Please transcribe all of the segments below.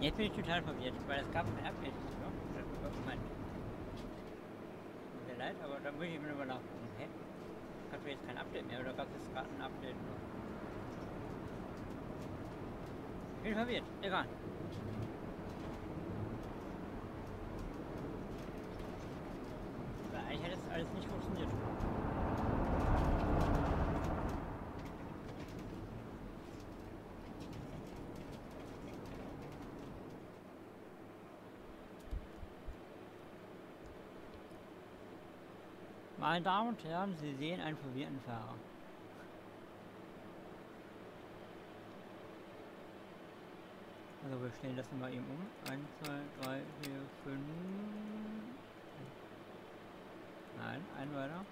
Jetzt bin ich total verwirrt, weil es gab ein Update. Ne? Tut mir leid, aber da muss ich immer nachgucken. Hä? Gab es jetzt kein Update mehr oder gab es gerade ein Update nur? Ich bin verwirrt, egal. Weil eigentlich hat das alles nicht funktioniert. Meine Damen und Herren, Sie sehen einen verwirrten Fahrer. Also wir stellen das mal eben um. 1, 2, 3, 4, 5. Nein, ein weiter.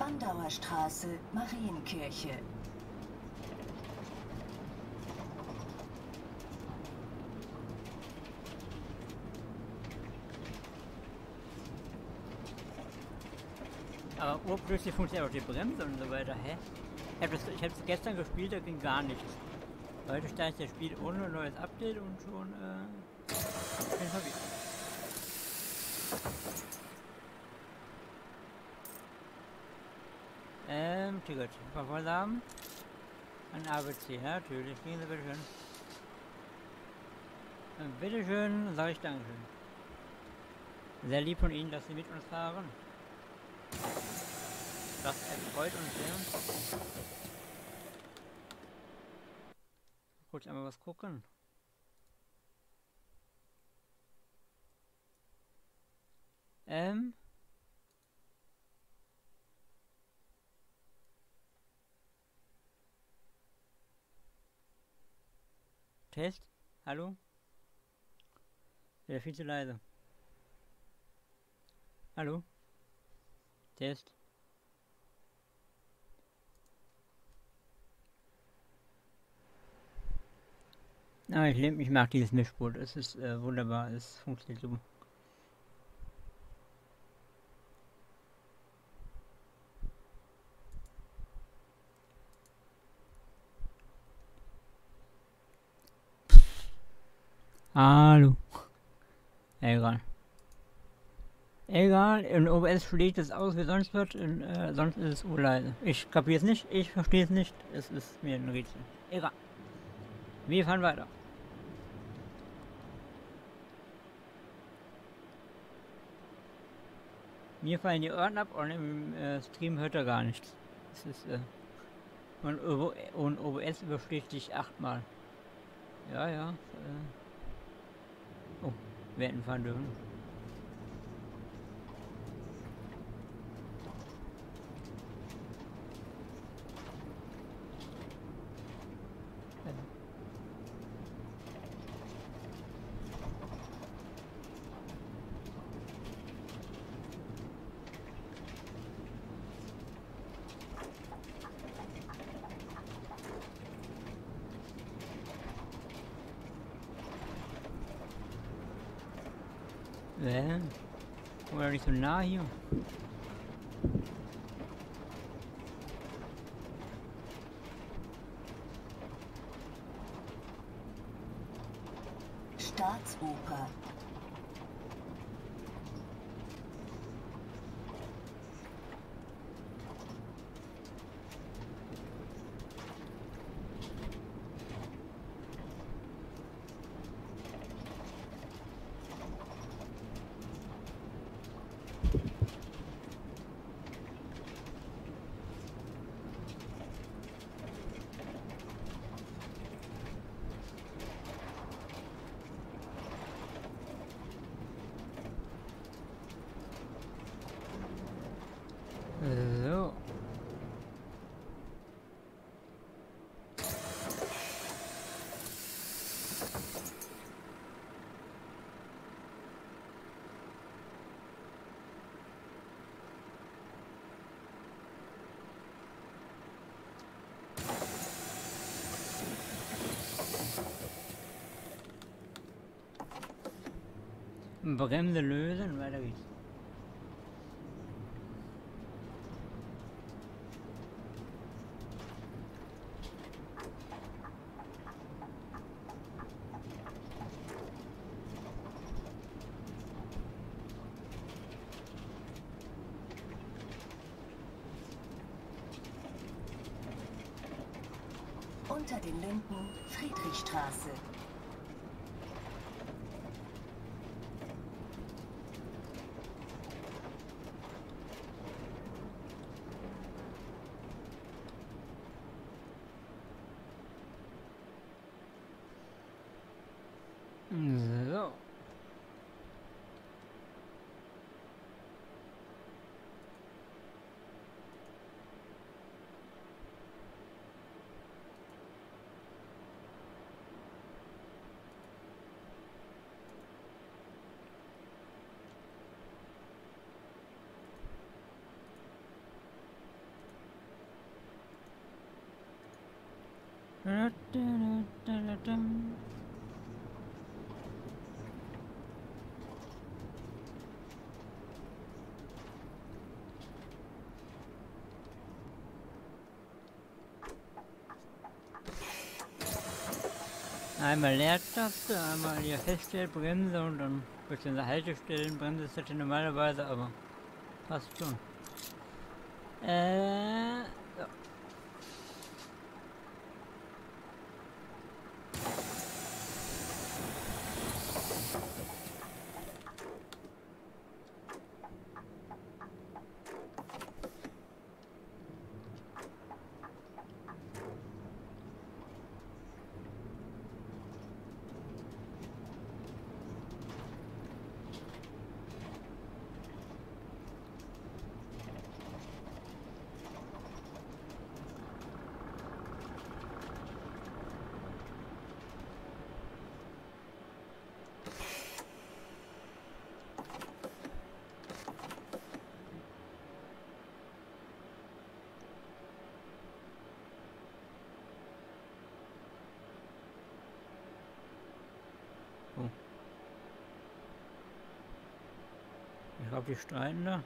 Spandauer Straße, Marienkirche. Aber urplötzlich funktioniert auch die Bremse und so weiter. Hä? Ich habe es gestern gespielt, da ging gar nichts. Heute startet das Spiel ohne neues Update und schon äh, bin verwirrt. Ähm, Ticket. Verfolgen. Ein ABC, natürlich. Gehen Sie bitteschön. Ähm, bitteschön, sage ich Dankeschön. Sehr lieb von Ihnen, dass Sie mit uns fahren. Das erfreut uns sehr. Kurz einmal was gucken. Ähm. Test? Hallo? Wäre viel zu leise. Hallo? Test? Ah, ich, ich mag dieses Mischpult. Es ist äh, wunderbar. Es funktioniert so. Hallo. Egal. Egal, in OBS schlägt es aus wie sonst wird, in, äh, sonst ist es urleise. Ich kapiere es nicht, ich verstehe es nicht, es ist mir ein Rätsel. Egal. Wir fahren weiter. Mir fallen die Ohren ab und im äh, Stream hört er gar nichts. Es ist, äh, und, und OBS überschlägt dich achtmal. Ja, ja. Äh. vẹn và đúng fahren dürfen. Hä? Oder nicht Bremse lösen, weiter geht's. Einmal Leertaste, einmal hier Feststellbremse und dann bestimmte Haltestellenbremse ist das normalerweise, aber passt schon. Äh, glaube, die streiten da.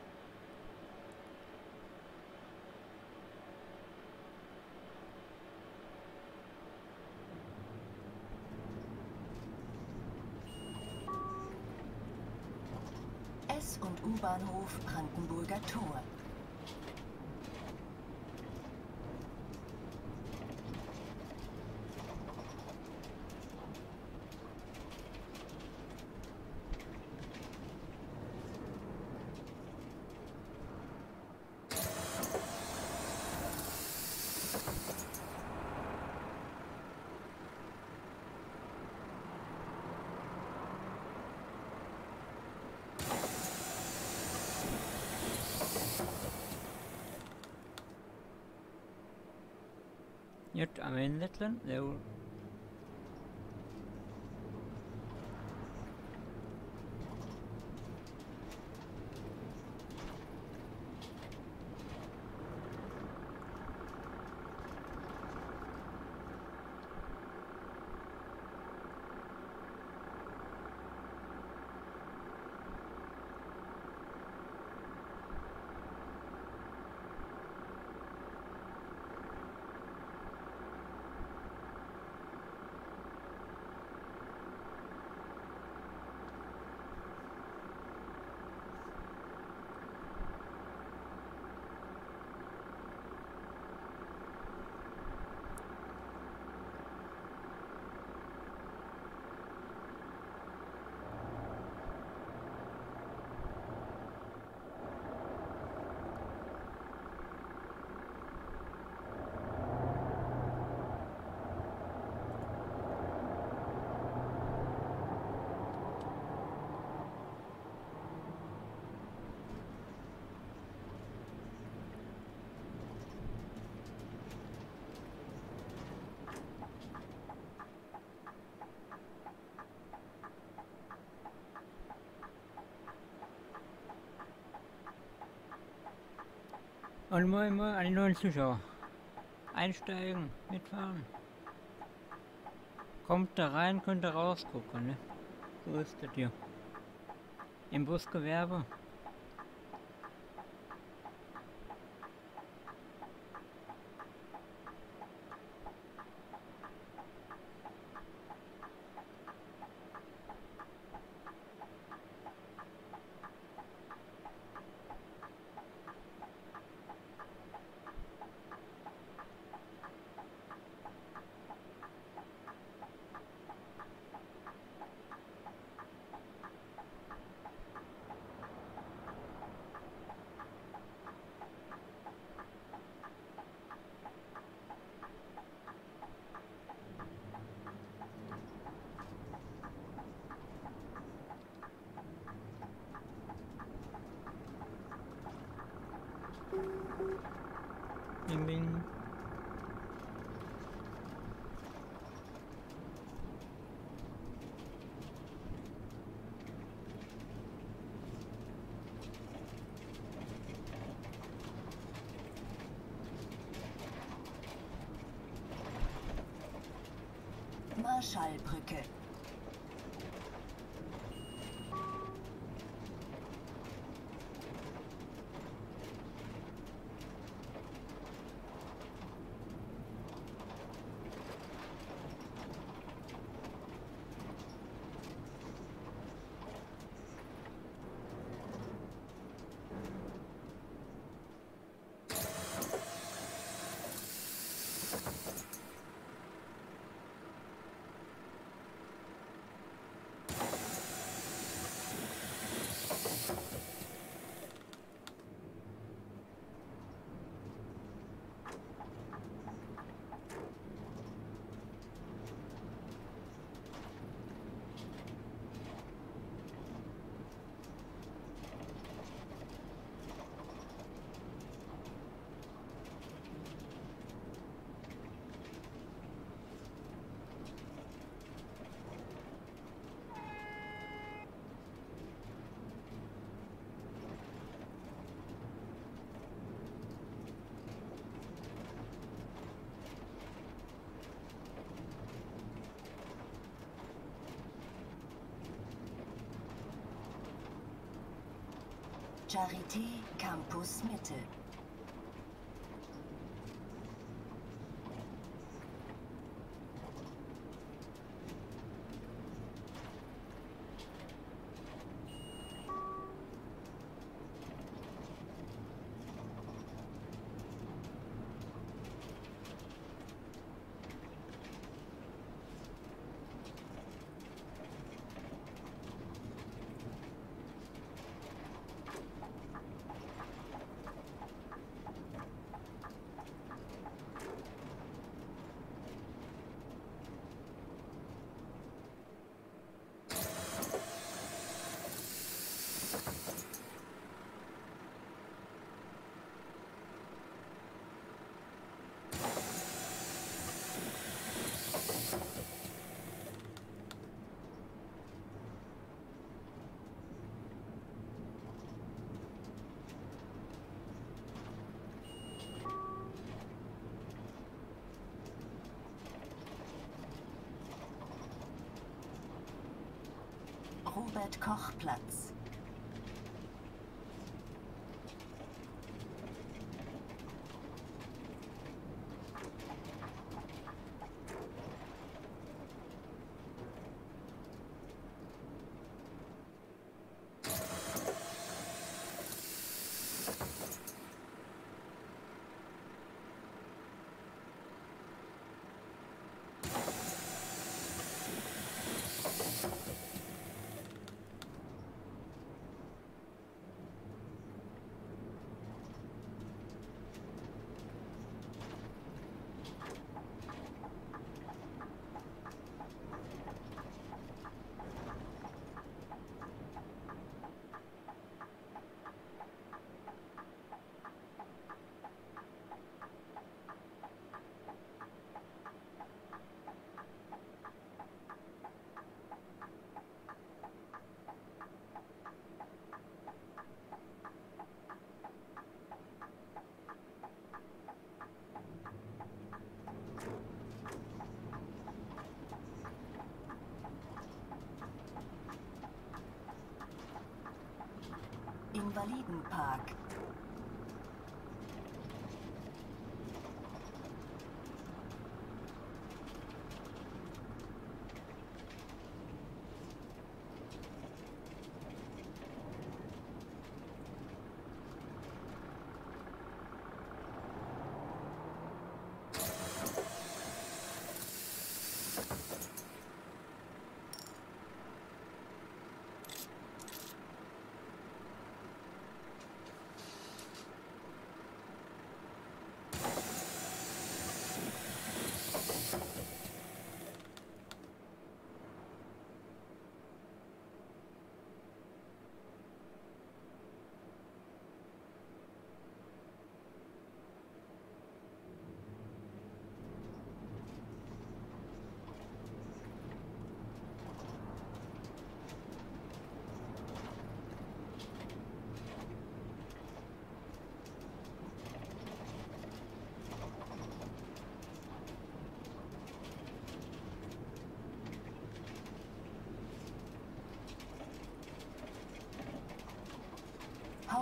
S- und U-Bahnhof Brandenburger Tor. I'm in Litland. No, Und moin moin an die neuen Zuschauer. Einsteigen, mitfahren. Kommt da rein, könnt ihr rausgucken, ne? So ist das hier. Im Busgewerbe. Bing, bing. Marschallbrücke. Charité Campus Mitte. Robert Invalidenpark.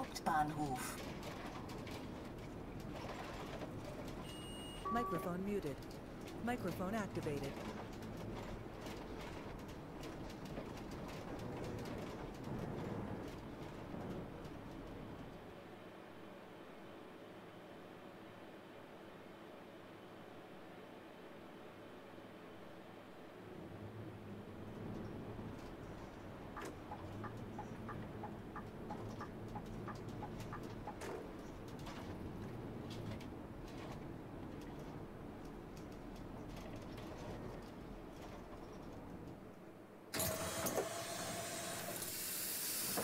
Hauptbahnhof. Microphone muted. Microphone activated.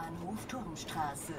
Hauptbahnhof Turmstraße.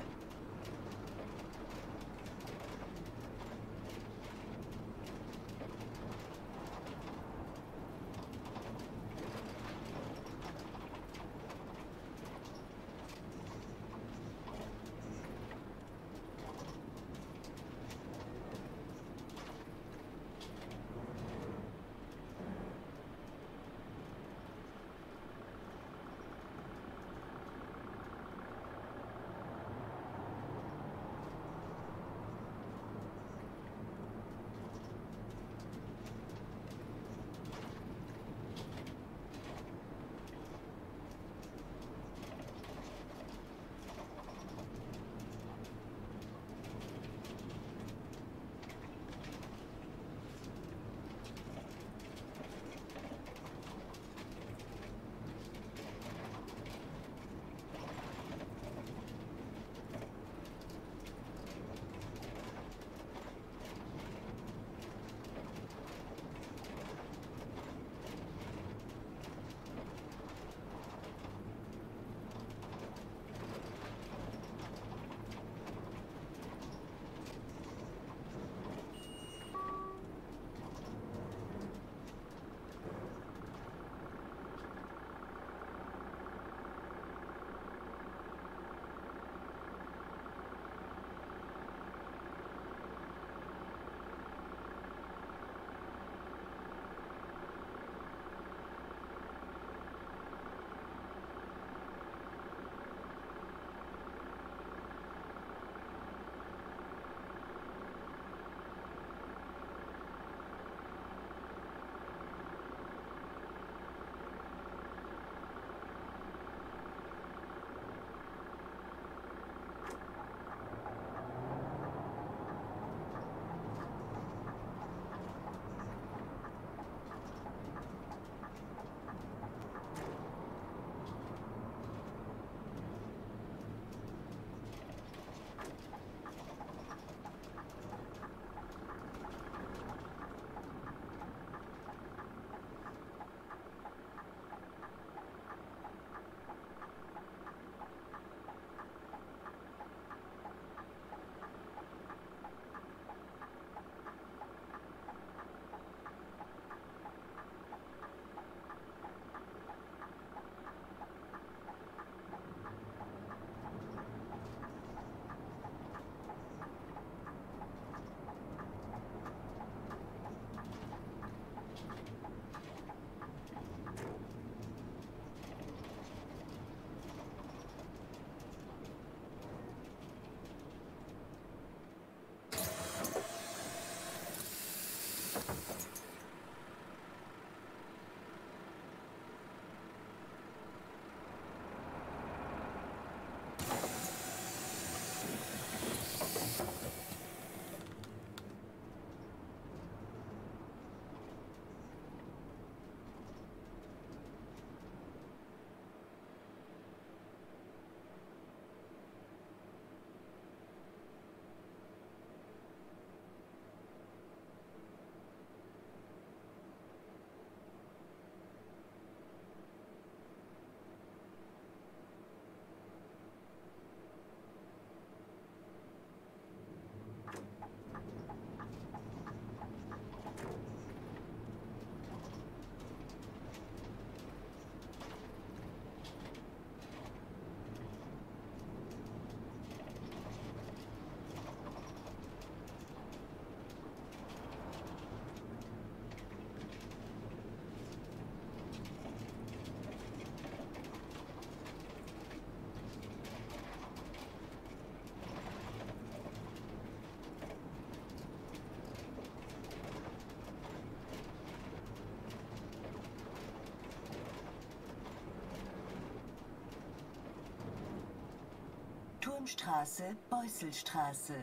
Turmstraße, Beusselstraße.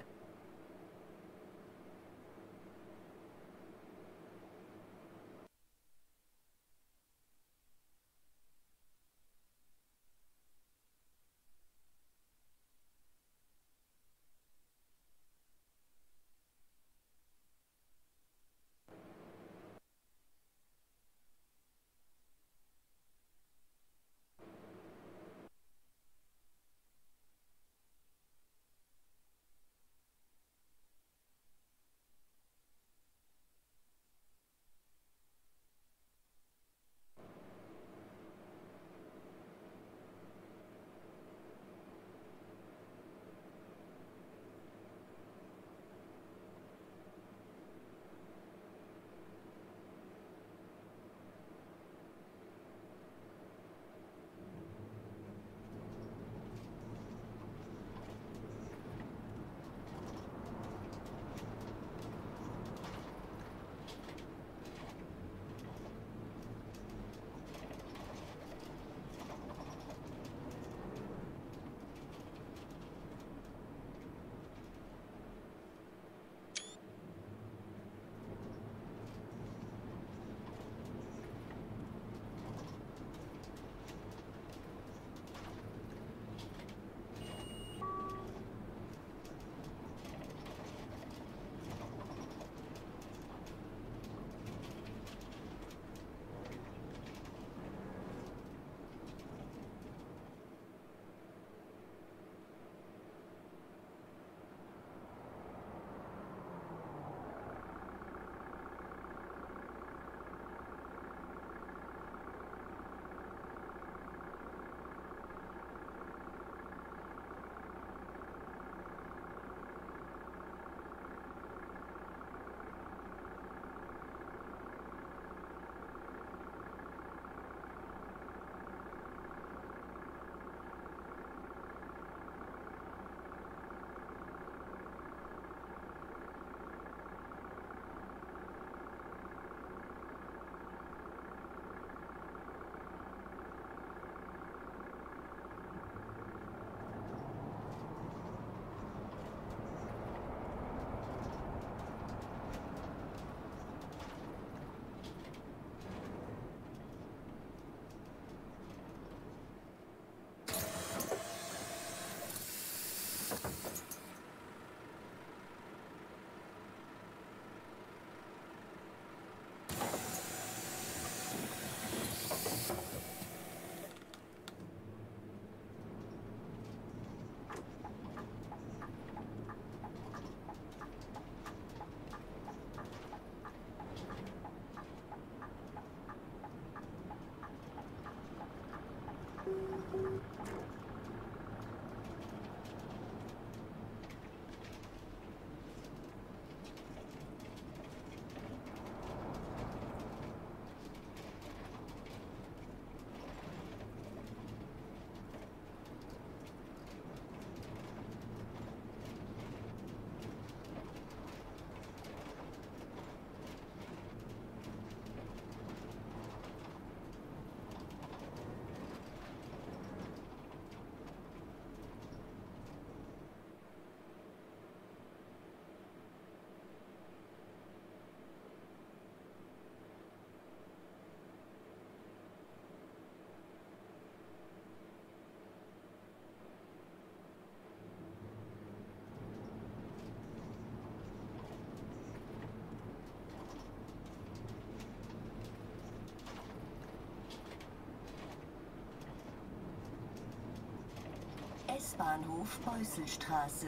S-Bahnhof Beusselstraße.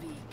be.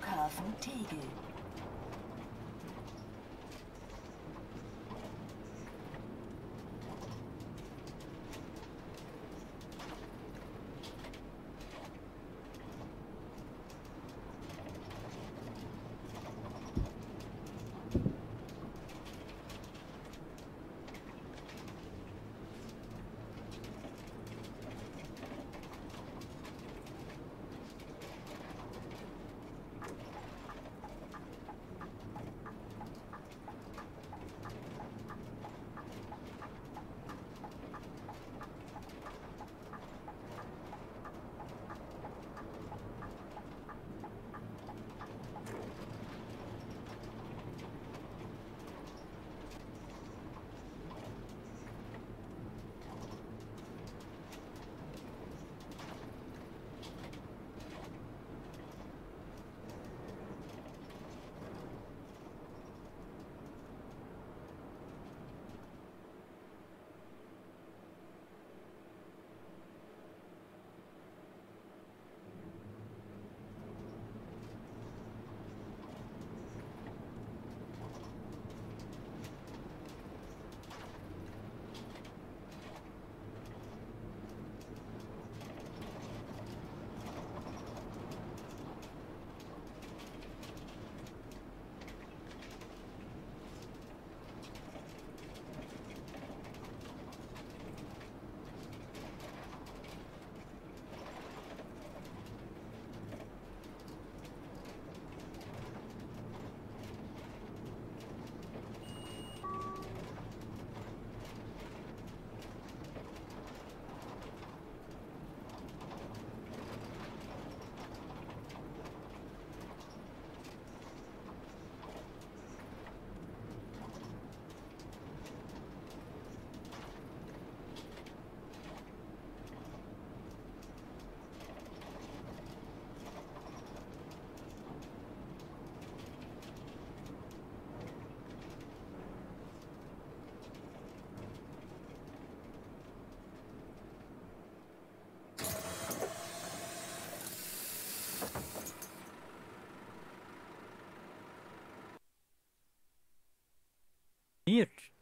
Flughafen Tegel.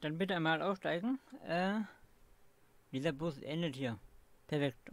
Dann bitte einmal aussteigen. Äh, dieser Bus endet hier. Perfekt.